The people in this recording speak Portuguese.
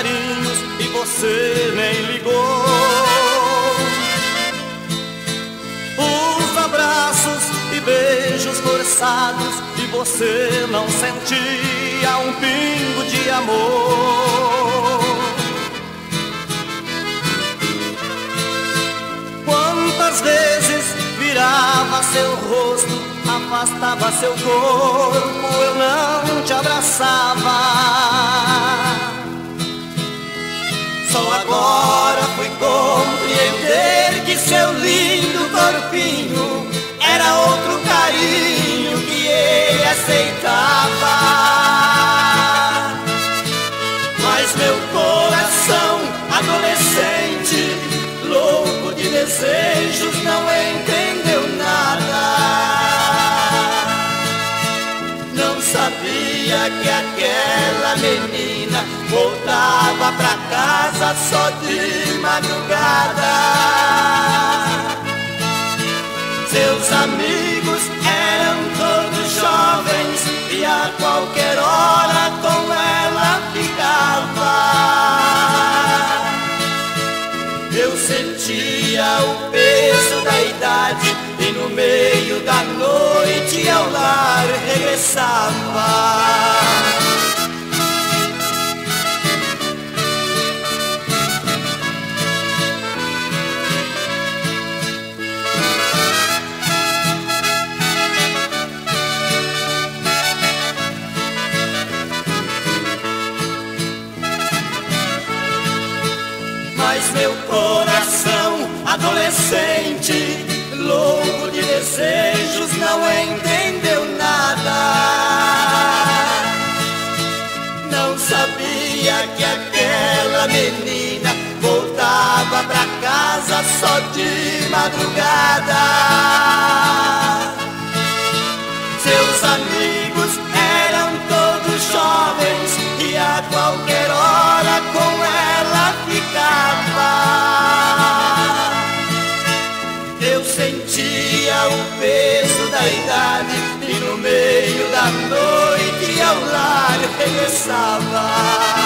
carinhos e você nem ligou. Os abraços e beijos forçados e você não sentia um pingo de amor. Quantas vezes virava seu rosto afastava seu corpo, eu não agora fui compreender que seu lindo corpinho era outro carinho que ele aceitava. Mas meu coração adolescente, louco de desejos, não entendeu nada. sabia que aquela menina voltava pra casa só de madrugada. Seus amigos eram todos jovens e a qualquer hora com ela ficava. Eu sentia o peso da idade e no meio da noite ao lar regressava. Meu coração adolescente louco de desejos, não entendeu nada. Não sabia que aquela menina voltava pra casa só de madrugada. Bailando y que hablar regresaba